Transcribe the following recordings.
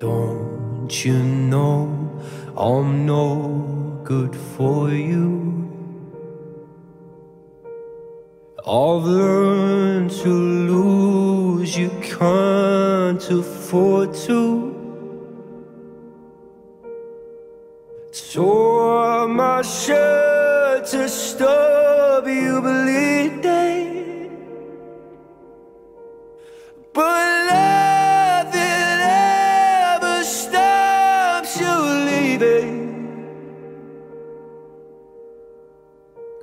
Don't you know I'm no good for you? I've learned to lose, you can't afford to. Tore my shirt to stop you bleeding,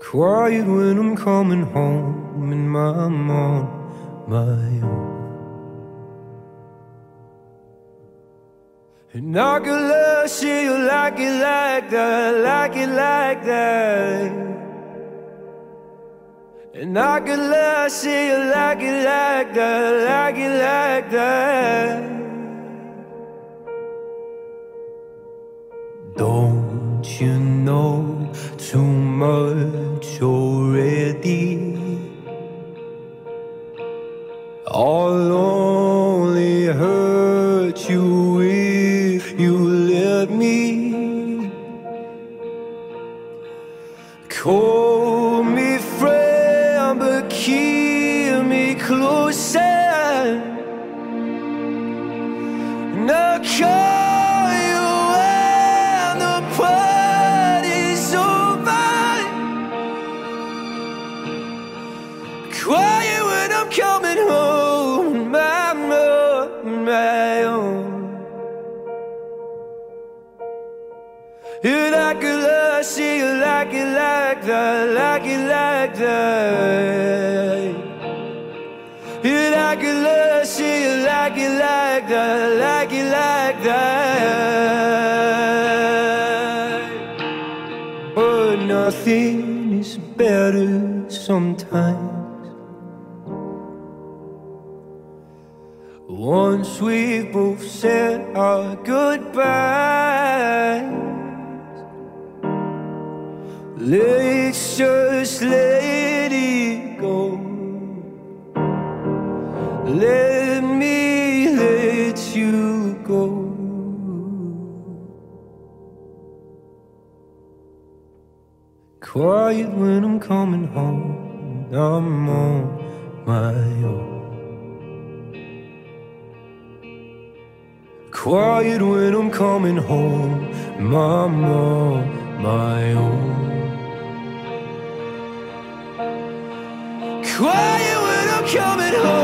Quiet when I'm coming home, and I'm on my own. And I could love you like it like that, like it like that. And I could love you like it like that, like it like that. Too much already? I'll only hurt you if you let me. Call me friend, but keep me closer. And I'll And I could love, see you like it like that, like it like that. And I could love, see you like it like that, like it like that. But oh, nothing is better sometimes. Once we've both said our goodbyes, let's just let it go. Let me let you go. Quiet when I'm coming home, I'm on my own. Quiet when I'm coming home, I'm on my own. Quiet when I'm coming home,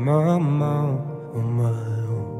Oh my mom on my own.